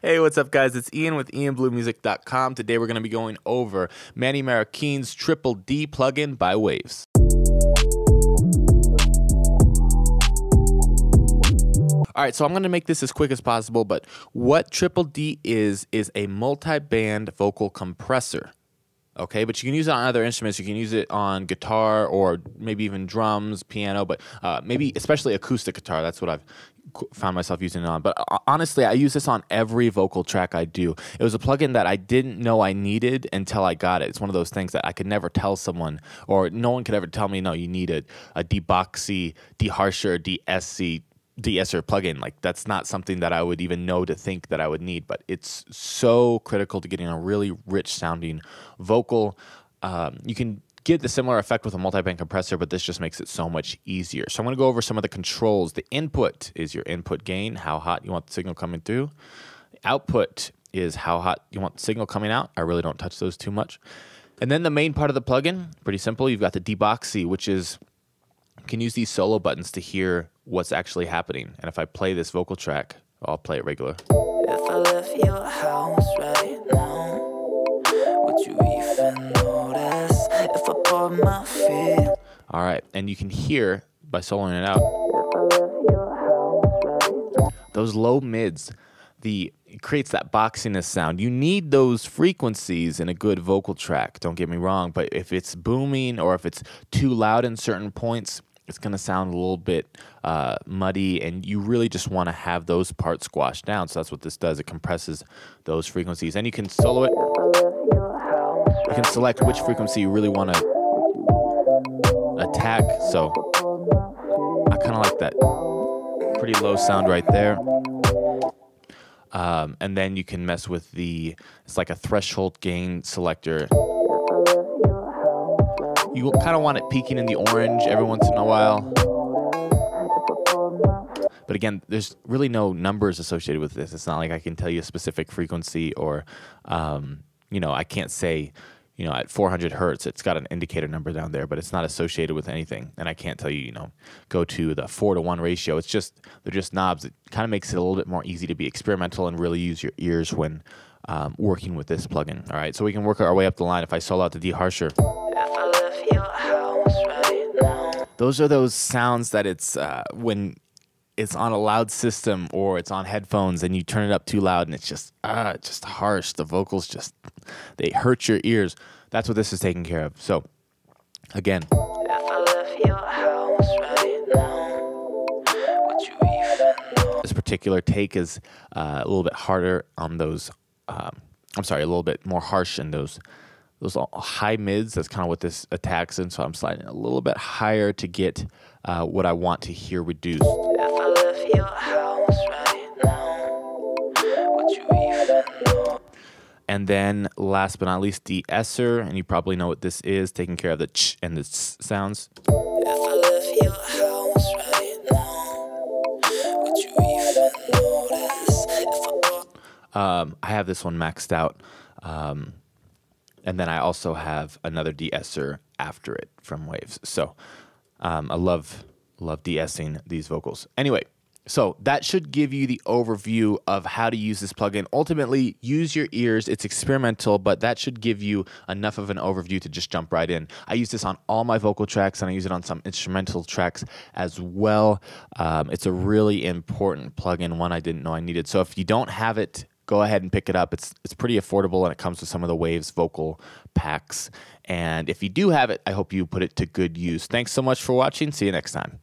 Hey, what's up, guys? It's Ian with IanBellueMusic.com. Today we're going to be going over Manny Marroquin's Triple D plugin by Waves. All right, so I'm going to make this as quick as possible, but what Triple D is, is a multi band vocal compressor. Okay, but you can use it on other instruments. You can use it on guitar or maybe even drums, piano, but uh, maybe especially acoustic guitar. That's what I've found myself using it on. But uh, honestly, I use this on every vocal track I do. It was a plugin that I didn't know I needed until I got it. It's one of those things that I could never tell someone, or no one could ever tell me, no, you need a, a deboxy, deharsher, de-SC de-esser plugin. Like that's not something that I would even know to think that I would need, but it's so critical to getting a really rich sounding vocal. Um, you can get the similar effect with a multi-band compressor, but this just makes it so much easier. So I'm going to go over some of the controls. The input is your input gain, how hot you want the signal coming through. Output is how hot you want the signal coming out. I really don't touch those too much. And then the main part of the plugin, pretty simple. You've got the deboxy, which is can use these solo buttons to hear what's actually happening. And if I play this vocal track, I'll play it regular. If I left your house right now, would you even notice if I my feet? All right, and you can hear by soloing it out those low mids. The it creates that boxiness sound. You need those frequencies in a good vocal track. Don't get me wrong, but if it's booming or if it's too loud in certain points, it's going to sound a little bit uh, muddy, and you really just want to have those parts squashed down. So that's what this does. It compresses those frequencies, and you can solo it. You can select which frequency you really want to attack. So I kind of like that pretty low sound right there. Um, and then you can mess with the, it's like a threshold gain selector you kind of want it peaking in the orange every once in a while. But again, there's really no numbers associated with this. It's not like I can tell you a specific frequency or, um, you know, I can't say, you know, at 400 hertz, it's got an indicator number down there, but it's not associated with anything. And I can't tell you, you know, go to the four to one ratio. It's just, they're just knobs. It kind of makes it a little bit more easy to be experimental and really use your ears when um, working with this plugin. All right, so we can work our way up the line. If I solo out the Those are those sounds that it's uh, when it's on a loud system or it's on headphones and you turn it up too loud and it's just ah, just harsh. The vocals just they hurt your ears. That's what this is taking care of. So again. this particular take is uh, a little bit harder on those. Um, I'm sorry, a little bit more harsh in those those high mids. That's kind of what this attacks in. So I'm sliding a little bit higher to get uh, what I want to hear reduced. And then last but not least, de-esser, and you probably know what this is, taking care of the ch and the s sounds. Um, I have this one maxed out. Um, and then I also have another de-esser after it from Waves. So um, I love love de-essing these vocals. Anyway, so that should give you the overview of how to use this plugin. Ultimately, use your ears. It's experimental, but that should give you enough of an overview to just jump right in. I use this on all my vocal tracks, and I use it on some instrumental tracks as well. Um, it's a really important plugin, one I didn't know I needed. So if you don't have it, go ahead and pick it up. It's it's pretty affordable and it comes with some of the Waves vocal packs. And if you do have it, I hope you put it to good use. Thanks so much for watching. See you next time.